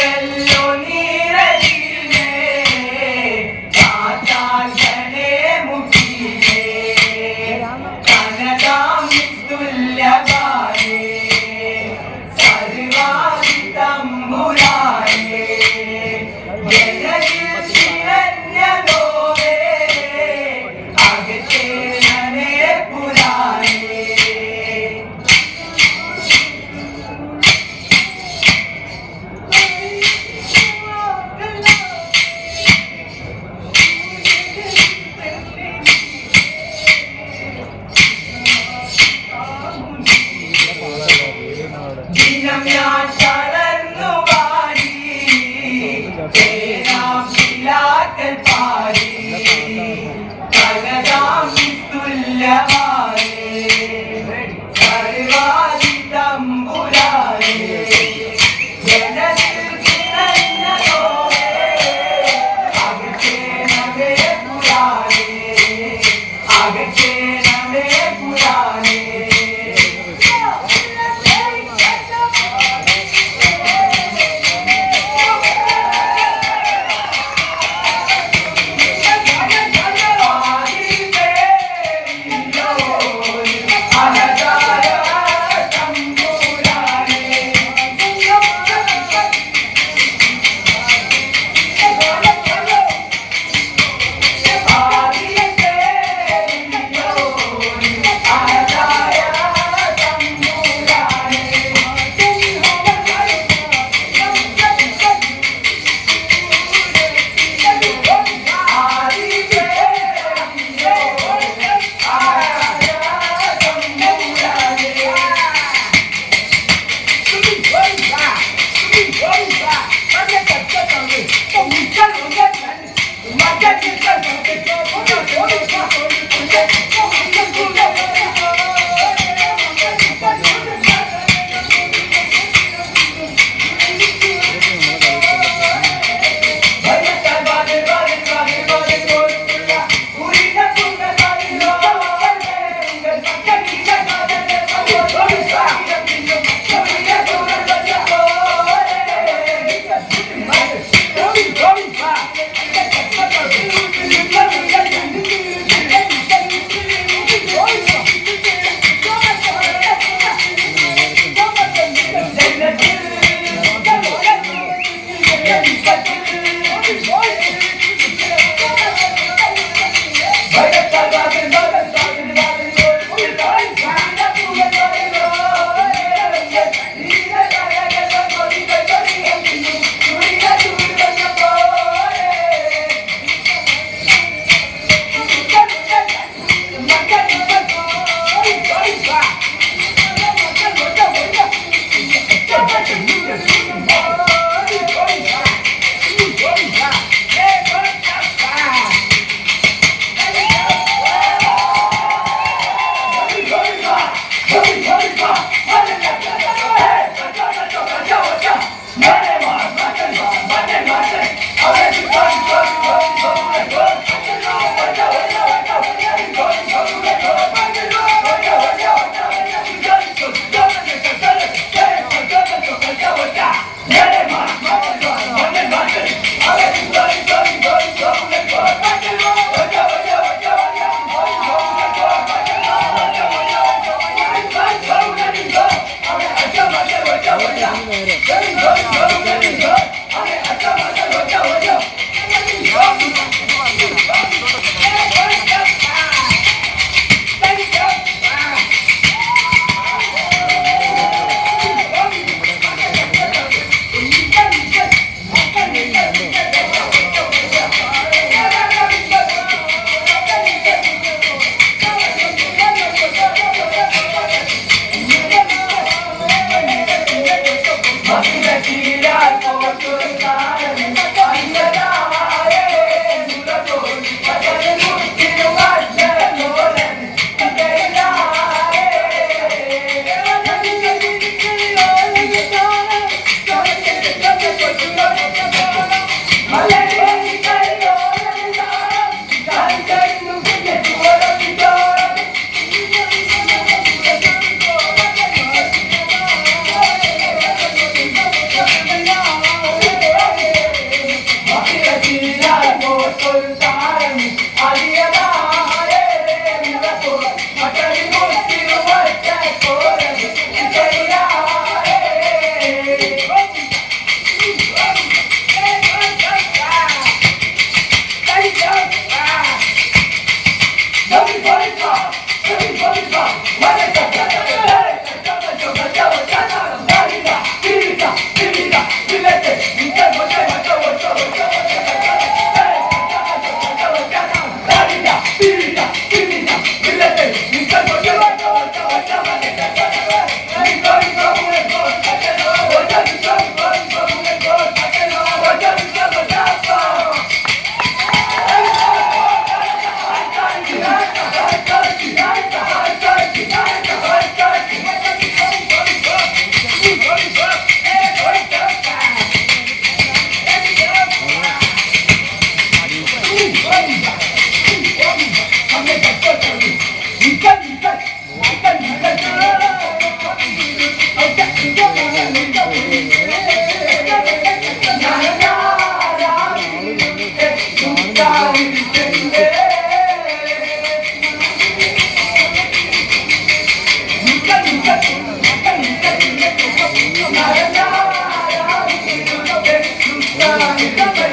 يلوني Get in, get in, get in, get in, get in, get in, Thank you.